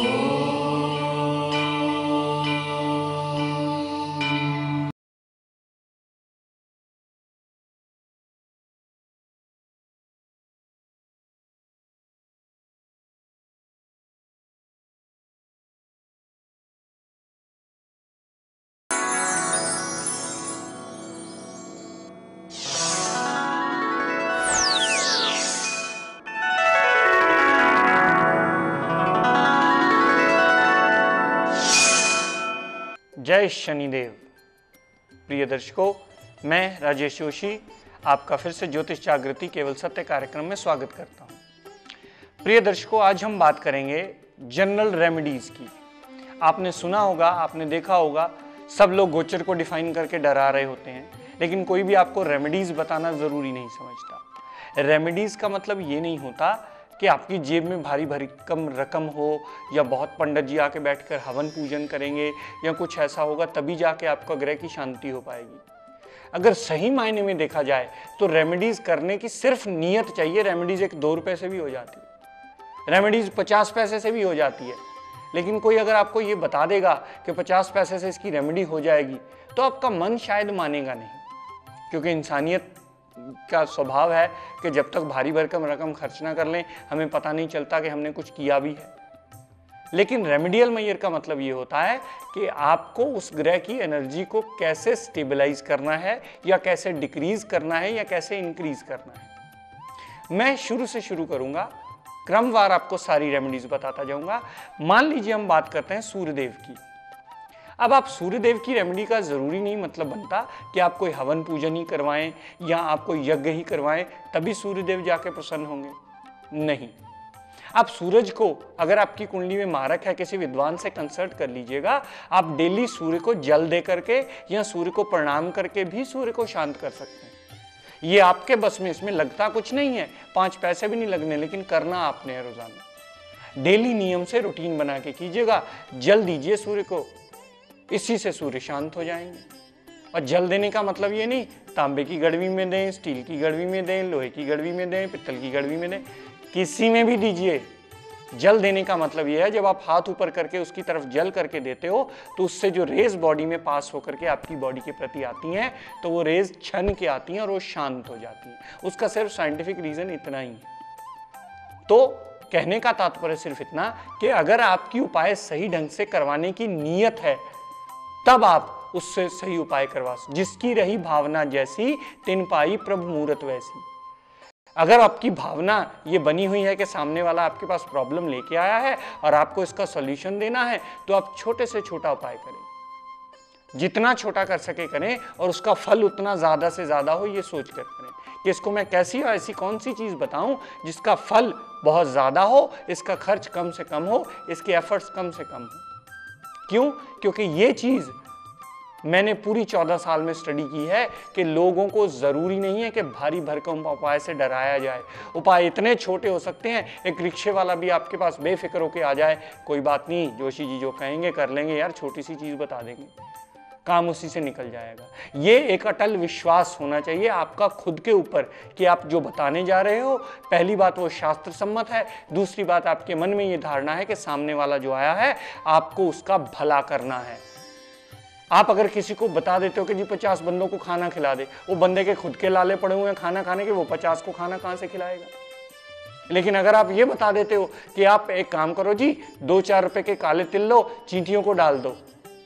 Oh. जय शनिदेव। प्रिय दर्शकों, मैं राजेश जोशी, आपका फिर से ज्योतिष जागृति केवल सत्य कार्यक्रम में स्वागत करता हूँ। प्रिय दर्शकों, आज हम बात करेंगे जनरल रेमेडीज की। आपने सुना होगा, आपने देखा होगा, सब लोग गोचर को डिफाइन करके डरा रहे होते हैं, लेकिन कोई भी आपको रेमेडीज बताना ज़रूरी नहीं समझता। रेमेडीज का मतलब ये नहीं होता कि आपकी जेब में भारी भारी कम रकम हो या बहुत पंडित जी आके बैठकर हवन पूजन करेंगे या कुछ ऐसा होगा, तभी जाके आपका ग्रह की शांति हो पाएगी। अगर सही मायने में देखा जाए तो रेमेडीज करने की सिर्फ़ नीयत चाहिए रेमेडीज एक दो रुपए से भी हो जाती है। रेमेडीज पचास पैसे से भी हो जाती है। लेकिन कोई अगर आपको ये बता देगा कि पचास पैसे से इसकी रेमेडी हो जाएगी तो आपका मन शायद मानेगा नहीं, क्योंकि इंसानियत का स्वभाव है कि जब तक भारी भरकम रकम खर्च ना कर लें, हमें पता नहीं चलता कि हमने कुछ किया भी है। लेकिन रेमेडियल मैयर का मतलब ये होता है कि आपको उस ग्रह की एनर्जी को कैसे स्टेबलाइज करना है, या कैसे डिक्रीज करना है, या कैसे इंक्रीज करना है। मैं शुरू से शुरू करूँगा, क्रमवार आपको सारी रेमेडीज बताता जाऊँगा। मान लीजिए हम बात करते हैं सूर्यदेव की। अब आप सूर्यदेव की रेमेडी का ज़रूरी नहीं मतलब बनता कि आप कोई हवन पूजन ही करवाएँ या आप कोई यज्ञ ही करवाएँ, तभी सूर्यदेव जाके प्रसन्न होंगे। नहीं। आप सूरज को, अगर आपकी कुंडली में मारक है, किसी विद्वान से कंसल्ट कर लीजिएगा, आप डेली सूर्य को जल दे करके या सूर्य को प्रणाम करके भी सूर्य को शांत कर सकते हैं। ये आपके बस में, इसमें लगता कुछ नहीं है, पाँच पैसे भी नहीं लगने, लेकिन करना आपने है रोज़ाना। डेली नियम से रूटीन बना के कीजिएगा, जल दीजिए सूर्य को। इसी से सूर्य शांत हो जाएँगे। और जल देने का मतलब ये नहीं, तांबे की गड़वी में दें, स्टील की गड़वी में दें, लोहे की गड़वी में दें, पित्तल की गड़वी में दें, किसी में भी दीजिए। जल देने का मतलब यह है, जब आप हाथ ऊपर करके उसकी तरफ़ जल करके देते हो तो उससे जो रेज बॉडी में पास होकर के आपकी बॉडी के प्रति आती हैं तो वो रेज छन के आती हैं और वो शांत हो जाती हैं। उसका सिर्फ़ साइंटिफिक रीजन इतना ही है। तो कहने का तात्पर्य सिर्फ़ इतना कि अगर आपकी उपाय सही ढंग से करवाने की नीयत है तब आप उससे सही उपाय करवा जिसकी रही भावना जैसी, तिन पाई प्रभु मुहूर्त वैसी। अगर आपकी भावना ये बनी हुई है कि सामने वाला आपके पास प्रॉब्लम लेके आया है और आपको इसका सॉल्यूशन देना है तो आप छोटे से छोटा उपाय करें। जितना छोटा कर सके करें और उसका फल उतना ज़्यादा से ज़्यादा हो, ये सोच कर करें कि इसको मैं कैसी और ऐसी कौन सी चीज़ बताऊँ जिसका फल बहुत ज़्यादा हो, इसका खर्च कम से कम हो, इसके एफर्ट्स कम से कम हो। क्यों? क्योंकि ये चीज़ मैंने पूरी चौदह साल में स्टडी की है कि लोगों को ज़रूरी नहीं है कि भारी भरकम उपाय से डराया जाए। उपाय इतने छोटे हो सकते हैं, एक रिक्शे वाला भी आपके पास बेफिक्र होकर आ जाए, कोई बात नहीं, जोशी जी जो कहेंगे कर लेंगे, यार छोटी सी चीज़ बता देंगे। काम उसी से निकल जाएगा। ये एक अटल विश्वास होना चाहिए आपका खुद के ऊपर कि आप जो बताने जा रहे हो, पहली बात वो शास्त्र सम्मत है, दूसरी बात आपके मन में ये धारणा है कि सामने वाला जो आया है, आपको उसका भला करना है। आप अगर किसी को बता देते हो कि जी पचास बंदों को खाना खिला दे, वो बंदे के खुद के लाले पड़े हुए हैं खाना खाने के, वो पचास को खाना कहाँ से खिलाएगा? लेकिन अगर आप ये बता देते हो कि आप एक काम करो जी, दो चार रुपए के काले तिल लो, चींटियों को डाल दो।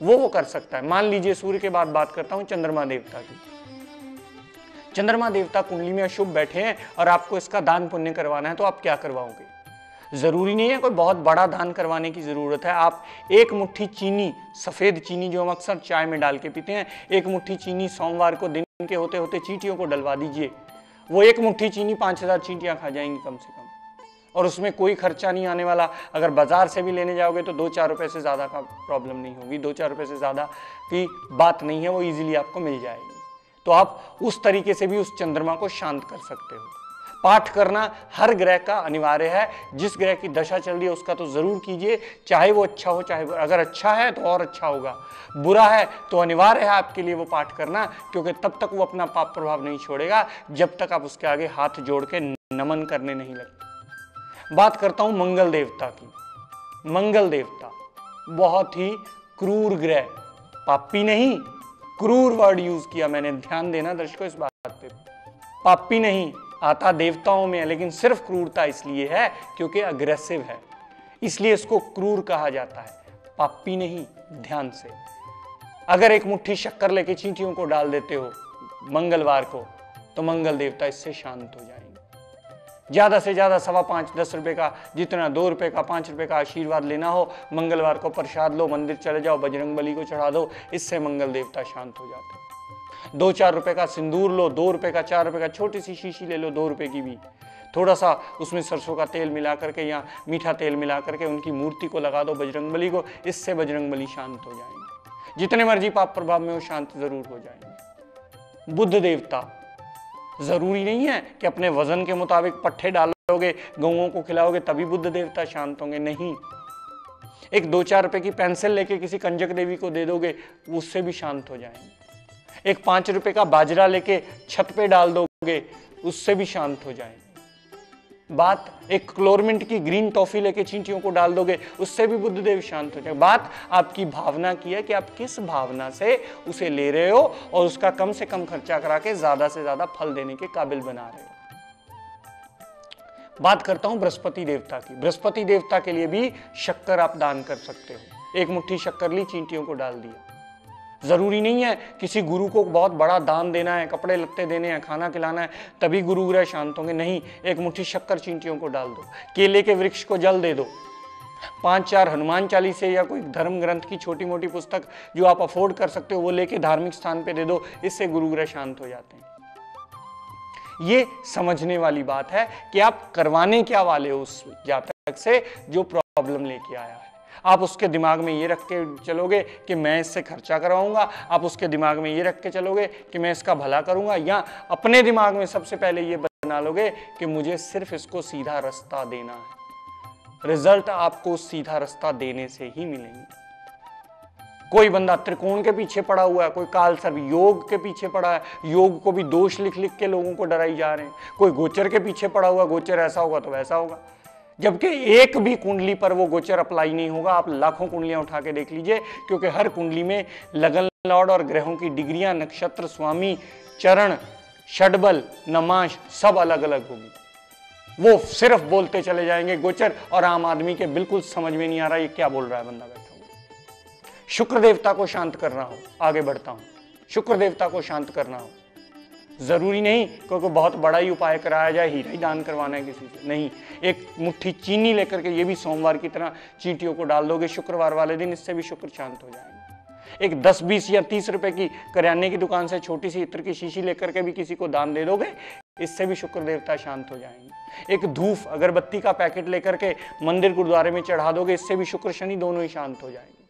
वो वो कर सकता है। मान लीजिए सूर्य के बाद बात करता हूँ चंद्रमा देवता की। चंद्रमा देवता कुंडली में अशुभ बैठे हैं और आपको इसका दान पुण्य करवाना है तो आप क्या करवाओगे? ज़रूरी नहीं है कोई बहुत बड़ा दान करवाने की ज़रूरत है। आप एक मुट्ठी चीनी, सफ़ेद चीनी जो हम अक्सर चाय में डाल के पीते हैं, एक मुट्ठी चीनी सोमवार को दिन के होते होते चींटियों को डलवा दीजिए। वो एक मुट्ठी चीनी पाँच हज़ार चींटियाँ खा जाएँगी कम से कम। और उसमें कोई खर्चा नहीं आने वाला। अगर बाज़ार से भी लेने जाओगे तो दो चार रुपए से ज़्यादा का प्रॉब्लम नहीं होगी। दो चार रुपए से ज़्यादा की बात नहीं है, वो इजीली आपको मिल जाएगी। तो आप उस तरीके से भी उस चंद्रमा को शांत कर सकते हो। पाठ करना हर ग्रह का अनिवार्य है। जिस ग्रह की दशा चल रही है, उसका तो ज़रूर कीजिए। चाहे वो अच्छा हो, चाहे अगर अच्छा है तो और अच्छा होगा। बुरा है तो अनिवार्य है आपके लिए वो पाठ करना, क्योंकि तब तक वो अपना पाप प्रभाव नहीं छोड़ेगा। जब तक आप उसके आगे हाथ जोड़ के नमन करने नहीं लगते। बात करता हूँ मंगल देवता की। मंगल देवता, बहुत ही क्रूर ग्रह। पापी नहीं, क्रूर वर्ड यूज़ किया मैंने। ध्यान देना दर्शकों इस बात पे। पापी नहीं, आता देवताओं में है, लेकिन सिर्फ़ क्रूरता इसलिए है क्योंकि अग्रेसिव है। इसलिए इसको क्रूर कहा जाता है। पापी नहीं, ध्यान से। अगर एक मुट्ठी शक्कर लेके चींटियों को डाल देते हो मंगलवार को तो मंगल देवता इससे शांत हो जाएँगे। ज़्यादा से ज़्यादा सवा पाँच, दस रुपए का, जितना दो रुपए का, पाँच रुपए का आशीर्वाद लेना हो, मंगलवार को प्रसाद लो, मंदिर चले जाओ, बजरंग बली को चढ़ा दो, इससे मंगल देवता शांत हो जाते हैं। दो चार रुपए का सिंदूर लो, दो रुपए का, चार रुपए का, छोटी सी शीशी ले लो, दो रुपए की भी। थोड़ा सा उसमें सरसों का तेल मिला करके या मीठा तेल मिला करके उनकी मूर्ति को लगा दो, बजरंग बली को, इससे बजरंग बली शांत हो जाएँगे। जितने मर्ज़ी पाप प्रभाव में वो शांत ज़रूर हो जाएँगे। बुद्ध देवता ज़रूरी नहीं है कि अपने वज़न के मुताबिक पट्ठे डालोगे गौओं को खिलाओगे, तभी बुद्ध देवता शांत होंगे। नहीं। एक दो चार रुपए की पेंसिल लेके किसी कंजक देवी को दे दोगे उससे भी शांत हो जाएँगे। एक पाँच रुपए का बाजरा लेके छत पे डाल दोगे, उससे भी शांत हो जाएँगे। बात, एक क्लोरमिंट की ग्रीन टॉफी लेके चींटियों को डाल दोगे, उससे भी बुद्धदेव शांत हो जाए। बात, आपकी भावना की है कि आप किस भावना से उसे ले रहे हो और उसका कम से कम खर्चा करा के ज़्यादा से ज़्यादा फल देने के काबिल बना रहे हो। बात करता हूँ बृहस्पति देवता की। बृहस्पति देवता के लिए भी शक्कर आप दान कर सकते हो। एक मुट्ठी शक्कर ली, चींटियों को डाल दिया। ज़रूरी नहीं है। किसी गुरु को बहुत बड़ा दान देना है, कपड़े लत्ते देने हैं, खाना खिलाना है, तभी गुरु ग्रह शांत होंगे। नहीं, एक मुट्ठी शक्कर चींटियों को डाल दो, केले के वृक्ष को जल दे दो। पाँच चार हनुमान चालीसे या कोई धर्म ग्रंथ की छोटी मोटी पुस्तक जो आप अफोर्ड कर सकते हो, वो लेके धार्मिक स्थान पे दे दो, इससे गुरु ग्रह शांत हो जाते हैं। ये समझने वाली बात है कि आप करवाने क्या वाले हो उस जातक से जो प्रॉब्लम लेके आया है। आप उसके दिमाग में ये रख के चलोगे कि मैं इससे खर्चा करवाऊँगा, आप उसके दिमाग में ये रख के चलोगे कि मैं इसका भला करूँगा, या अपने दिमाग में सबसे पहले ये बना लोगे कि मुझे सिर्फ़ इसको सीधा रास्ता देना है। रिज़ल्ट आपको सीधा रास्ता देने से ही मिलेंगे। कोई बंदा त्रिकोण के पीछे पड़ा हुआ है, कोई काल सर्व योग के पीछे पड़ा है, योग को भी दोष लिख लिख के लोगों को डराई जा रहे हैं। कोई गोचर के पीछे पड़ा हुआ गोचर ऐसा होगा तो वैसा होगा। जबकि एक भी कुंडली पर वो गोचर अप्लाई नहीं होगा। आप लाखों कुंडलियाँ उठा के देख लीजिए, क्योंकि हर कुंडली में लगन लॉर्ड और ग्रहों की डिग्रियाँ, नक्षत्र, स्वामी, चरण, षडबल, नमाश, सब अलग अलग होगी। वो सिर्फ़ बोलते चले जाएँगे गोचर, और आम आदमी के बिल्कुल समझ में नहीं आ रहा ये क्या बोल रहा है बंदा बैठा हुआ। शुक्र देवता को शांत करना हो, आगे बढ़ता हूँ। शुक्र देवता को शांत करना हो। ज़रूरी नहीं, क्योंकि बहुत बड़ा ही उपाय कराया जाए, हीरा ही दान करवाना है किसी से। नहीं, एक मुट्ठी चीनी लेकर के ये भी सोमवार की तरह चींटियों को डाल दोगे, शुक्रवार वाले दिन इससे भी शुक्र शांत हो जाएँगे। एक दस, बीस या तीस रुपए की करियाने की दुकान से छोटी सी इत्र की शीशी लेकर के भी किसी को दान दे दोगे, इससे भी शुक्र देवता शांत हो जाएँगे। एक धूफ, अगरबत्ती का पैकेट लेकर के मंदिर गुरुद्वारे में चढ़ा दोगे, इससे भी शुक्र शनि दोनों ही शांत हो जाएँगे।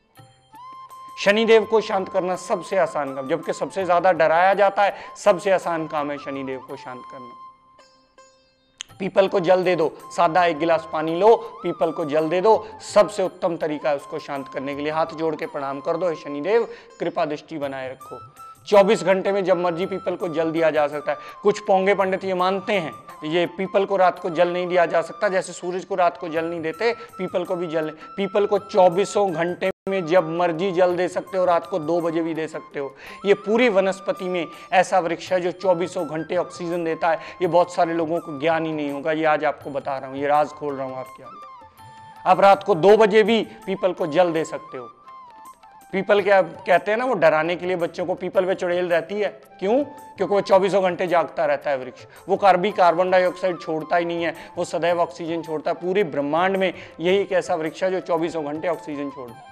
शनिदेव को शांत करना सबसे आसान काम, जबकि सबसे ज़्यादा डराया जाता है, सबसे आसान काम है शनिदेव को शांत करना। पीपल को जल दे दो, सादा एक गिलास पानी लो, पीपल को जल दे दो, सबसे उत्तम तरीका है उसको शांत करने के लिए। हाथ जोड़ के प्रणाम कर दो शनिदेव, कृपा दृष्टि बनाए रखो। 24 घंटे में जब मर्ज़ी पीपल को जल दिया जा सकता है। कुछ पोंगे पंडित ये मानते हैं, ये पीपल को रात को जल नहीं दिया जा सकता, जैसे सूरज को रात को जल नहीं देते, पीपल को भी जल पीपल को चौबीसों घंटे में जब मर्ज़ी जल दे सकते हो, रात को दो बजे भी दे सकते हो। ये पूरी वनस्पति में ऐसा वृक्ष है जो चौबीसों घंटे ऑक्सीजन देता है। ये बहुत सारे लोगों को ज्ञान ही नहीं होगा। ये आज आपको बता रहा हूँ। ये राज खोल रहा हूँ आपके आगे। आप रात को दो बजे भी पीपल को जल दे सकते हो। पीपल क्या कहते हैं ना, वो डराने के लिए बच्चों को पीपल पे चुड़ैल रहती है। क्यों? क्योंकि वो चौबीसों घंटे जागता रहता है वृक्ष। वो कार्बी कार्बन डाइऑक्साइड छोड़ता ही नहीं है। वो सदैव ऑक्सीजन छोड़ता है। पूरे ब्रह्मांड में यही एक ऐसा वृक्ष है जो चौबीसों घंटे ऑक्सीजन छोड़ता है।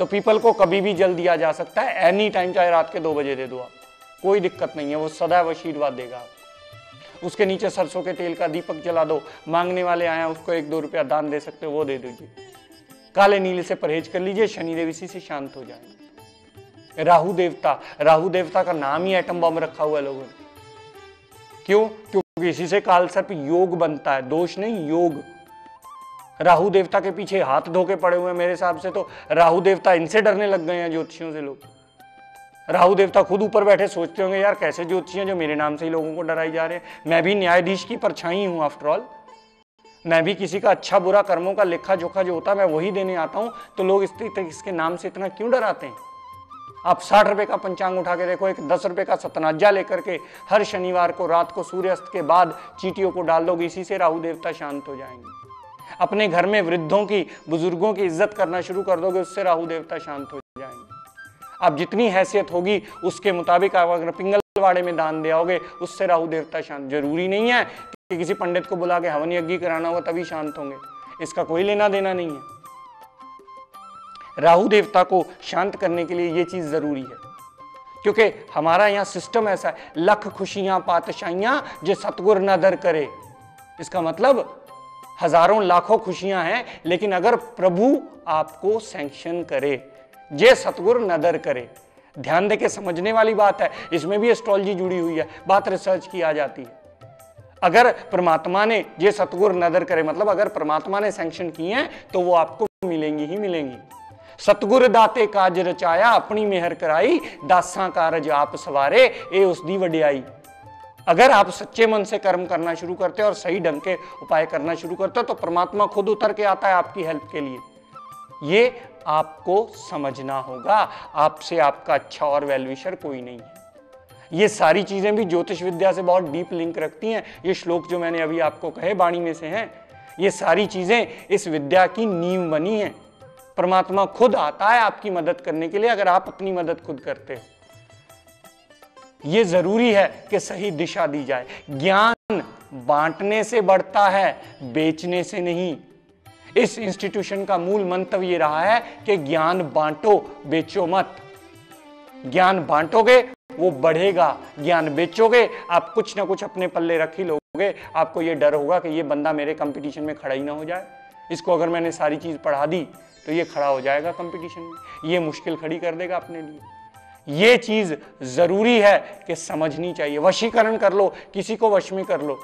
तो पीपल को कभी भी जल दिया जा सकता है। एनी टाइम चाहे रात के दो बजे दे दो आप। कोई दिक्कत नहीं है, वो सदैव आशीर्वाद देगा उसके नीचे सरसों के तेल का दीपक जला दो। मांगने वाले आए उसको एक दो रुपया दान दे सकते हो, वो दे दीजिए। काले नीले से परहेज कर लीजिए शनिदेव इसी से शांत हो जाएँगे। राहु देवता राहु देवता का नाम ही एटम बम रखा हुआ है लोगों ने। क्यों? क्योंकि इसी से काल सर्प योग बनता है, दोष नहीं, योग। राहु देवता के पीछे हाथ धोके पड़े हुए हैं मेरे हिसाब से तो राहु देवता इनसे डरने लग गए हैं ज्योतिषियों से लोग। राहु देवता खुद ऊपर बैठे सोचते होंगे, यार, कैसे ज्योतिषी हैं जो मेरे नाम से ही लोगों को डराई जा रहे हैं? मैं भी न्यायाधीश की परछाई हूँ आफ्टर ऑल मैं भी किसी का अच्छा बुरा कर्मों का लेखा जोखा जो होता है, मैं वही देने आता हूँ। तो लोग इस इसके नाम से इतना क्यों डराते हैं? आप साठ रुपए का पंचांग उठा के देखो, एक दस रुपए का सतनाजा लेकर के हर शनिवार को, रात को, सूर्यास्त के बाद चीटियों को डाल दोगे इसी से राहु देवता शांत हो जाएँगे। अपने घर में वृद्धों की, बुज़ुर्गों की इज़्ज़त करना शुरू कर दोगे, उससे राहु देवता शांत हो जाएँगे। आप जितनी हैसियत होगी, उसके मुताबिक आप अगर पिंगलवाड़े में दान दियाओगे उससे राहु देवता शांत। ज़रूरी नहीं है कि किसी पंडित को बुला के हवन यज्ञ कराना होगा, तभी शांत होंगे। इसका कोई लेना देना नहीं है। राहु देवता को शांत करने के लिए यह चीज़ ज़रूरी है। क्योंकि हमारा यहाँ सिस्टम ऐसा है, लख खुशियाँ पातशाइयाँ जो सतगुर नदर करे। इसका मतलब हज़ारों लाखों खुशियाँ हैं, लेकिन अगर प्रभु आपको सैंक्शन करे जे सतगुर नदर करे, ध्यान दे के समझने वाली बात है, इसमें भी एस्ट्रोलॉजी जुड़ी हुई है, बात रिसर्च की आ जाती है। अगर परमात्मा ने ये सतगुर नदर करे मतलब अगर परमात्मा ने सैंक्शन किए हैं तो वो आपको मिलेंगी ही मिलेंगी। सतगुर दाते काज रचाया, अपनी मेहर कराई, दासा कारज आप सवारे, ए उसकी वडियाई। अगर आप सच्चे मन से कर्म करना शुरू करते हो और सही ढंग के उपाय करना शुरू करते हो तो परमात्मा खुद उतर के आता है आपकी हेल्प के लिए। ये आपको समझना होगा। आपसे आपका अच्छा और वेलविशर कोई नहीं है। ये सारी चीज़ें भी ज्योतिष विद्या से बहुत डीप लिंक रखती हैं। ये श्लोक जो मैंने अभी आपको कहे बाणी में से हैं, ये सारी चीज़ें इस विद्या की नींव बनी है। परमात्मा खुद आता है आपकी मदद करने के लिए, अगर आप अपनी मदद खुद करते हो। यह ज़रूरी है कि सही दिशा दी जाए। ज्ञान बांटने से बढ़ता है, बेचने से नहीं। इस इंस्टीट्यूशन का मूल मंतव्य यह रहा है कि ज्ञान बांटो, बेचो मत। ज्ञान बांटोगे, वो बढ़ेगा। ज्ञान बेचोगे, आप कुछ ना कुछ अपने पल्ले रख ही लोगे। आपको ये डर होगा कि ये बंदा मेरे कंपटीशन में खड़ा ही ना हो जाए। इसको अगर मैंने सारी चीज़ पढ़ा दी तो ये खड़ा हो जाएगा कंपटीशन में। ये मुश्किल खड़ी कर देगा अपने लिए। ये चीज़ ज़रूरी है कि समझनी चाहिए। वशीकरण कर लो, किसी को वश में कर लो।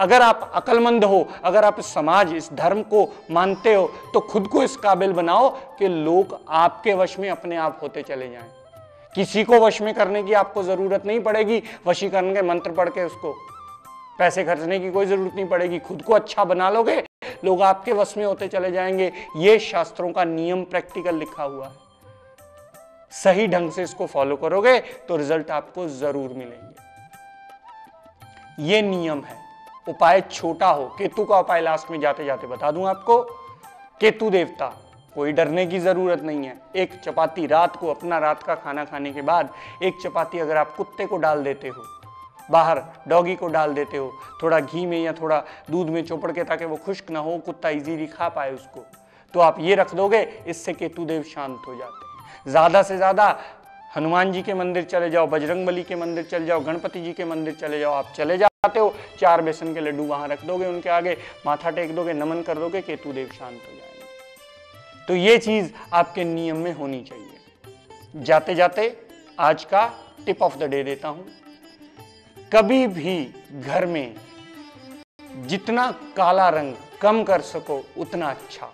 अगर आप अकलमंद हो, अगर आप समाज, इस धर्म को मानते हो तो खुद को इस काबिल बनाओ कि लोग आपके वश में अपने आप होते चले जाएँ। किसी को वश में करने की आपको ज़रूरत नहीं पड़ेगी, वशीकरण के मंत्र पढ़ के उसको। पैसे खर्चने की कोई ज़रूरत नहीं पड़ेगी, खुद को अच्छा बना लोगे, लोग आपके वश में होते चले जाएँगे। ये शास्त्रों का नियम प्रैक्टिकल लिखा हुआ है। सही ढंग से इसको फॉलो करोगे तो रिज़ल्ट आपको ज़रूर मिलेंगे। ये नियम है। उपाय छोटा हो। केतु का उपाय लास्ट में जाते जाते बता दूँ आपको। केतु देवता, कोई डरने की ज़रूरत नहीं है। एक चपाती रात को अपना रात का खाना खाने के बाद, एक चपाती अगर आप कुत्ते को डाल देते हो, बाहर डॉगी को डाल देते हो, थोड़ा घी में या थोड़ा दूध में चोपड़ के ताकि वो खुश्क ना हो, कुत्ता इजीली खा पाए उसको तो आप ये रख दोगे, इससे केतु देव शांत हो जाते ज़्यादा से ज़्यादा हनुमान जी के मंदिर चले जाओ, बजरंग बली के मंदिर चले जाओ, गणपति जी के मंदिर चले जाओ, आप चले जाते हो। चार बेसन के लड्डू वहाँ रख दोगे उनके आगे, माथा टेक दोगे, नमन कर दोगे केतु देव शांत हो जाएँगे। तो ये चीज़ आपके नियम में होनी चाहिए। जाते जाते आज का टिप ऑफ़ द डे देता हूँ। कभी भी घर में जितना काला रंग कम कर सको, उतना अच्छा।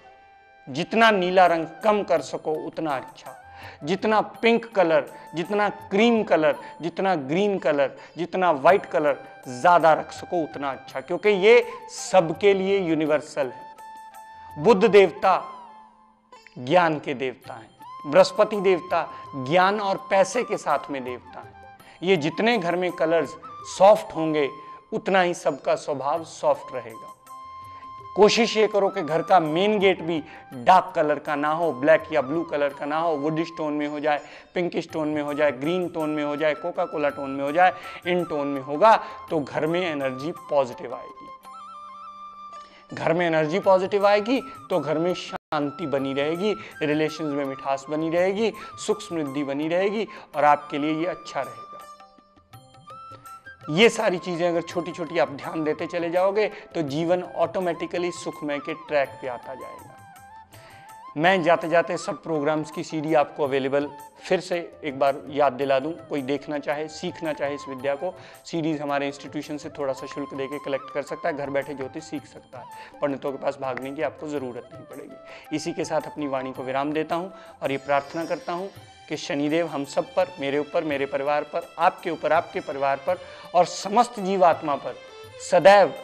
जितना नीला रंग कम कर सको, उतना अच्छा। जितना पिंक कलर, जितना क्रीम कलर, जितना ग्रीन कलर, जितना वाइट कलर ज़्यादा रख सको उतना अच्छा क्योंकि ये सबके लिए यूनिवर्सल है। बुद्ध देवता ज्ञान के देवता हैं। बृहस्पति देवता ज्ञान और पैसे के साथ में देवता हैं। ये जितने घर में कलर्स सॉफ्ट होंगे, उतना ही सबका स्वभाव सॉफ्ट रहेगा। कोशिश ये करो कि घर का मेन गेट भी डार्क कलर का ना हो ब्लैक या ब्लू कलर का ना हो वुड स्टोन में हो जाए पिंक स्टोन में हो जाए ग्रीन टोन में हो जाए कोका कोला टोन में हो जाए इन टोन में होगा तो घर में एनर्जी पॉजिटिव आएगी। घर में एनर्जी पॉजिटिव आएगी तो घर में शांति बनी रहेगी रिलेशन में मिठास बनी रहेगी, सुख समृद्धि बनी रहेगी, और आपके लिए ये अच्छा रहेगा। ये सारी चीज़ें अगर छोटी छोटी आप ध्यान देते चले जाओगे तो जीवन ऑटोमेटिकली सुखमय के ट्रैक पे आता जाएगा। मैं जाते जाते सब प्रोग्राम्स की सीडी आपको अवेलेबल फिर से एक बार याद दिला दूँ। कोई देखना चाहे, सीखना चाहे इस विद्या को सीडीज हमारे इंस्टीट्यूशन से थोड़ा सा शुल्क देके कलेक्ट कर सकता है, घर बैठे ज्योतिष सीख सकता है। पंडितों के पास भागने की आपको ज़रूरत नहीं पड़ेगी। इसी के साथ अपनी वाणी को विराम देता हूँ और ये प्रार्थना करता हूँ कि शनिदेव हम सब पर, मेरे ऊपर, मेरे परिवार पर, आपके ऊपर, आपके परिवार पर और समस्त जीवात्मा पर सदैव